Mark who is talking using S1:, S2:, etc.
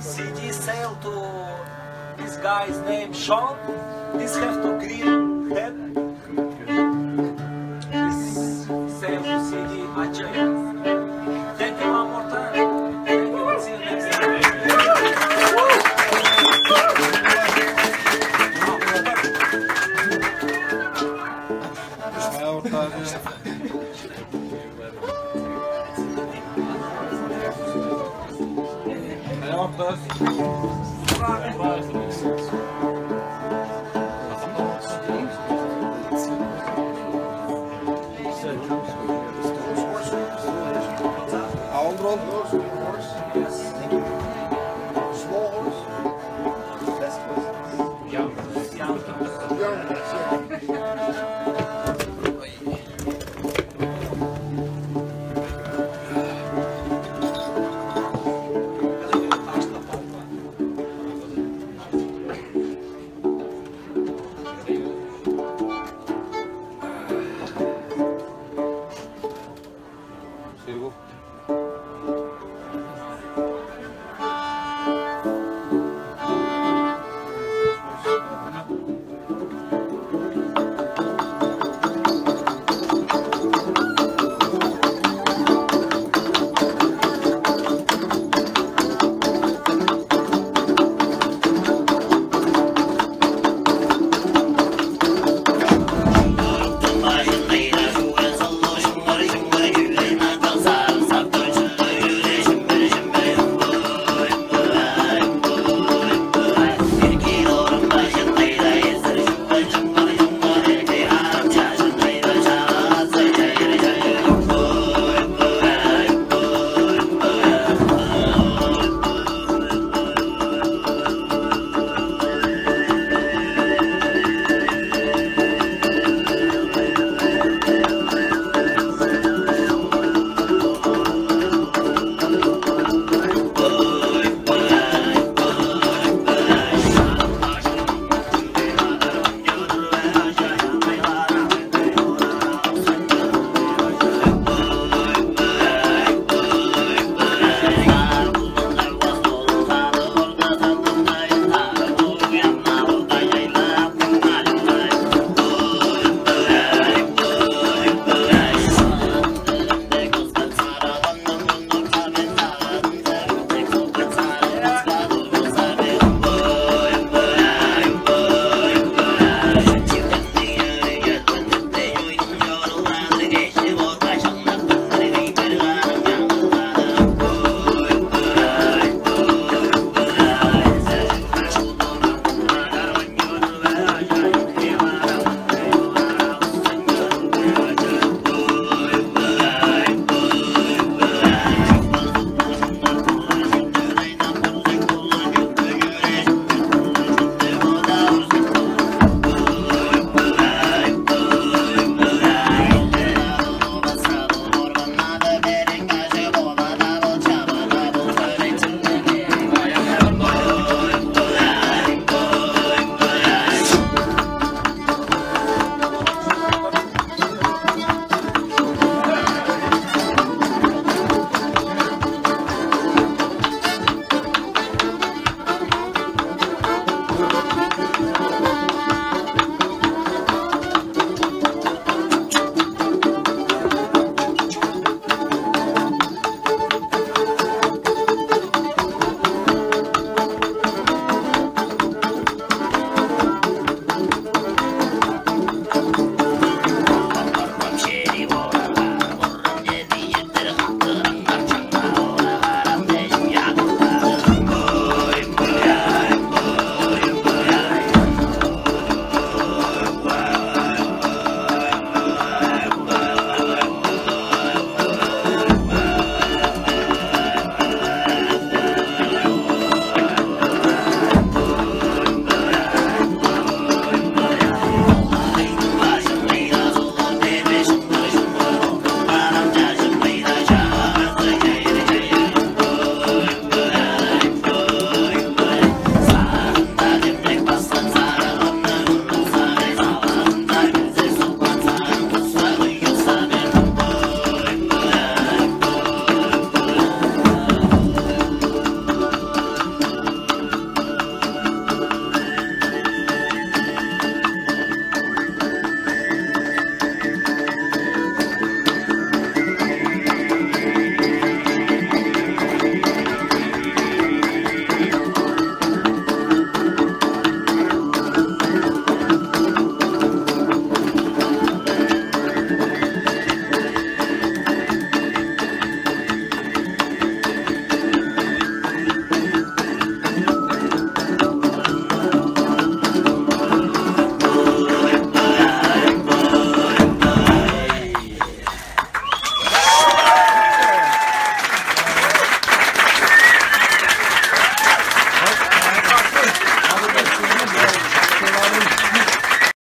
S1: CD sale to this guy's name Sean. This have to green head. bus.
S2: Bus. 그리고